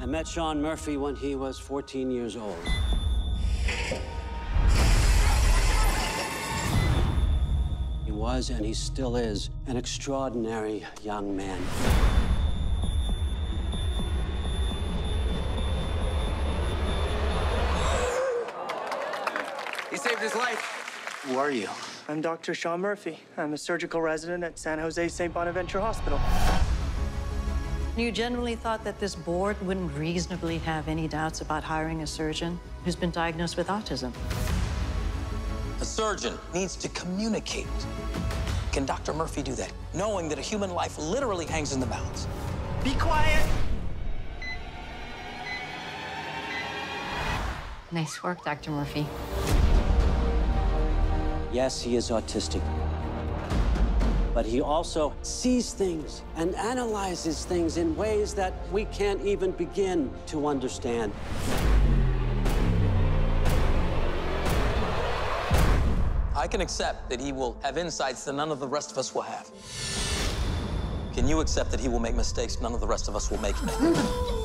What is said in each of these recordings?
I met Shaun Murphy when he was 14 years old. He was, and he still is, an extraordinary young man. He saved his life. Who are you? I'm Dr. Shaun Murphy. I'm a surgical resident at San Jose St. Bonaventure Hospital. You generally thought that this board wouldn't reasonably have any doubts about hiring a surgeon who's been diagnosed with autism. A surgeon needs to communicate. Can Dr. Murphy do that, knowing that a human life literally hangs in the balance? Be quiet! Nice work, Dr. Murphy. Yes, he is autistic. But he also sees things and analyzes things in ways that we can't even begin to understand. I can accept that he will have insights that none of the rest of us will have. Can you accept that he will make mistakes none of the rest of us will make?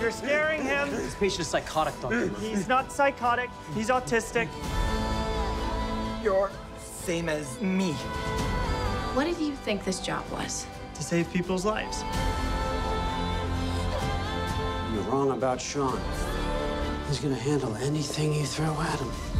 You're scaring him. This patient is psychotic, Doctor. He's not psychotic. He's autistic. You're same as me. What did you think this job was? To save people's lives. You're wrong about Shaun. He's gonna handle anything you throw at him.